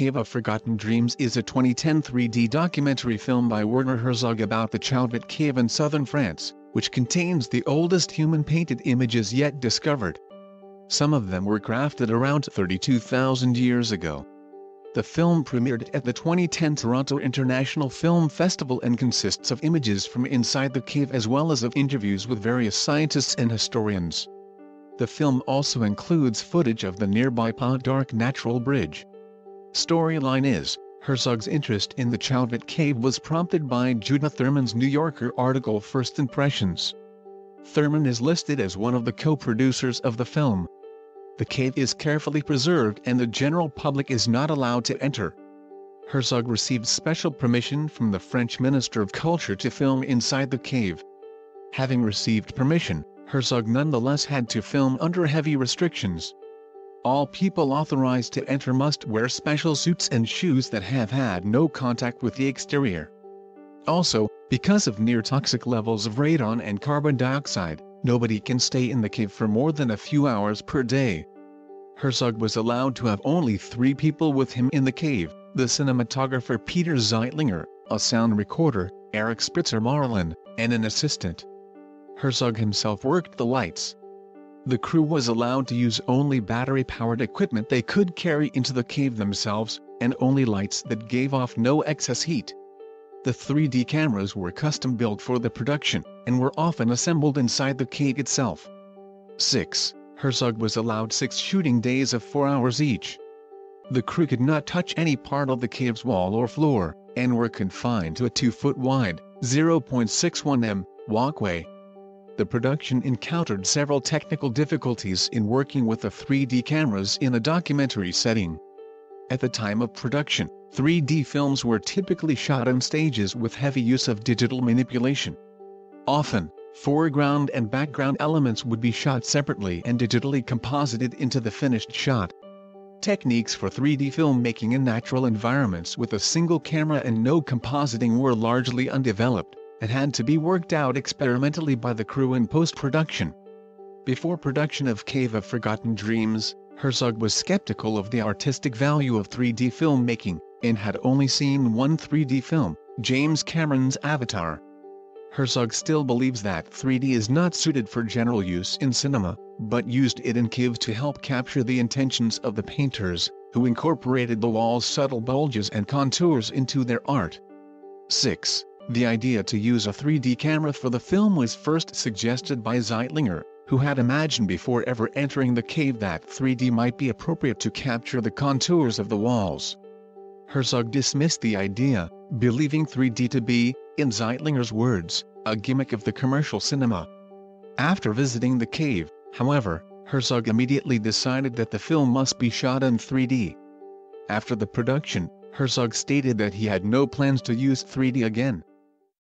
Cave of Forgotten Dreams is a 2010 3D documentary film by Werner Herzog about the Chauvet Cave in southern France, which contains the oldest human-painted images yet discovered. Some of them were crafted around 32,000 years ago. The film premiered at the 2010 Toronto International Film Festival and consists of images from inside the cave as well as of interviews with various scientists and historians. The film also includes footage of the nearby Pont d'Arc Natural Bridge. Storyline is, Herzog's interest in the Chauvet Cave was prompted by Judith Thurman's New Yorker article First Impressions. Thurman is listed as one of the co-producers of the film. The cave is carefully preserved and the general public is not allowed to enter. Herzog received special permission from the French Minister of Culture to film inside the cave. Having received permission, Herzog nonetheless had to film under heavy restrictions. All people authorized to enter must wear special suits and shoes that have had no contact with the exterior. Also, because of near toxic levels of radon and carbon dioxide, nobody can stay in the cave for more than a few hours per day. Herzog was allowed to have only three people with him in the cave, the cinematographer Peter Zeitlinger, a sound recorder, Eric Spitzer Marlyn, and an assistant. Herzog himself worked the lights. The crew was allowed to use only battery-powered equipment they could carry into the cave themselves, and only lights that gave off no excess heat. The 3D cameras were custom-built for the production, and were often assembled inside the cave itself. 6. Herzog was allowed six shooting days of four hours each. The crew could not touch any part of the cave's wall or floor, and were confined to a 2-foot wide, 0.61 m, walkway, the production encountered several technical difficulties in working with the 3D cameras in a documentary setting. At the time of production, 3D films were typically shot on stages with heavy use of digital manipulation. Often, foreground and background elements would be shot separately and digitally composited into the finished shot. Techniques for 3D filmmaking in natural environments with a single camera and no compositing were largely undeveloped and had to be worked out experimentally by the crew in post-production. Before production of Cave of Forgotten Dreams, Herzog was skeptical of the artistic value of 3D filmmaking, and had only seen one 3D film, James Cameron's Avatar. Herzog still believes that 3D is not suited for general use in cinema, but used it in Cave to help capture the intentions of the painters, who incorporated the wall's subtle bulges and contours into their art. 6. The idea to use a 3D camera for the film was first suggested by Zeitlinger, who had imagined before ever entering the cave that 3D might be appropriate to capture the contours of the walls. Herzog dismissed the idea, believing 3D to be, in Zeitlinger's words, a gimmick of the commercial cinema. After visiting the cave, however, Herzog immediately decided that the film must be shot in 3D. After the production, Herzog stated that he had no plans to use 3D again,